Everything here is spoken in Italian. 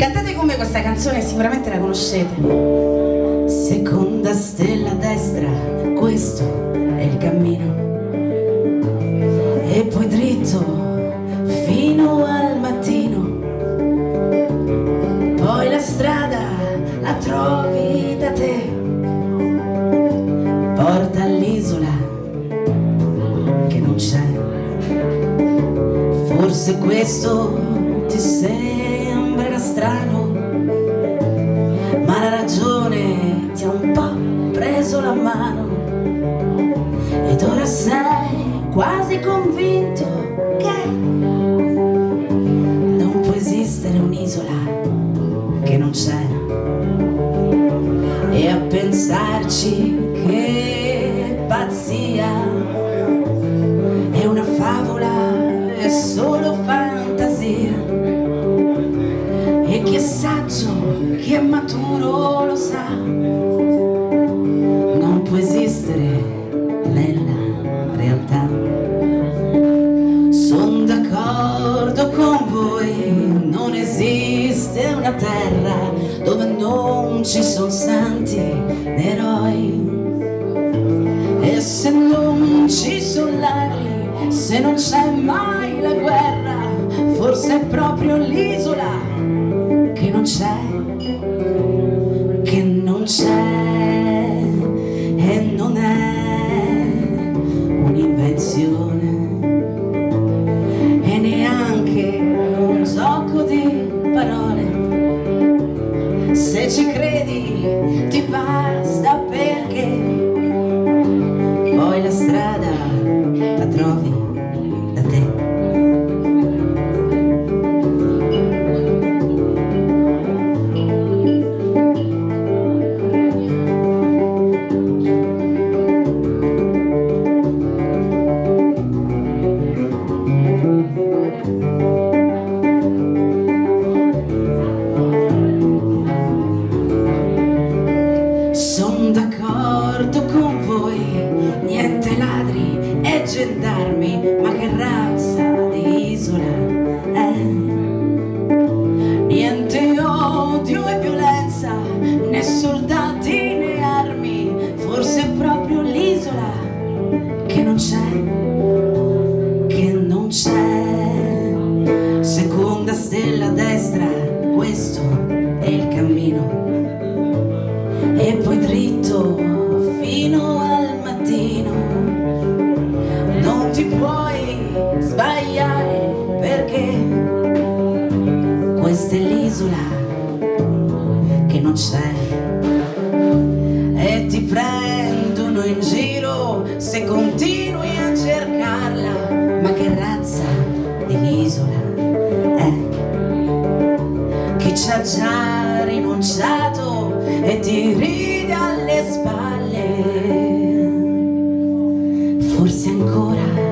Cantate con me questa canzone, sicuramente la conoscete. Seconda stella destra, questo è il cammino. E poi dritto fino al mattino. Poi la strada la trovi da te. Porta all'isola che non c'è. Forse questo ti sembrerà strano, ma la ragione ti ha un po' preso la mano. Ed ora sei quasi convinto che non può esistere un'isola che non c'è. E a pensarci e chi è maturo lo sa. Non può esistere nella realtà. Sono d'accordo con voi non esiste una terra dove non ci sono santi eroi. E se non ci sono ladri se non c'è mai la guerra forse è proprio l'isola non c'è, che non c'è e non è un'invenzione e neanche un gioco di parole. Se ci credi ti basta perché poi la strada la trovi gendarmi, ma che razza di isola è? Niente odio e violenza, né soldati né armi, forse è proprio l'isola che non c'è, che non c'è. Seconda stella a destra, questo l'isola che non c'è e ti prendono in giro se continui a cercarla. Ma che razza di isola è? Chi ci ha già rinunciato e ti ride alle spalle forse ancora